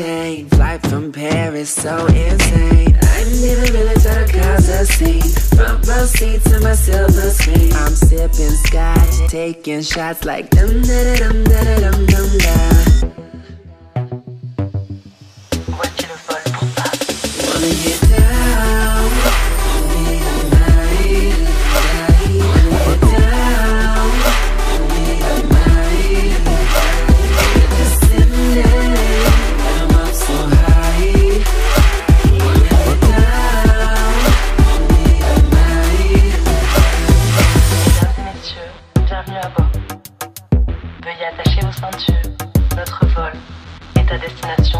chain. Flight from Paris, so insane. I need a village to cause a scene. Front row seats in my silver screen. I'm sipping scotch, taking shots like dum da da dum da da dum dum da. Wanna get Veuillez attacher vos ceintures. Notre vol est à destination de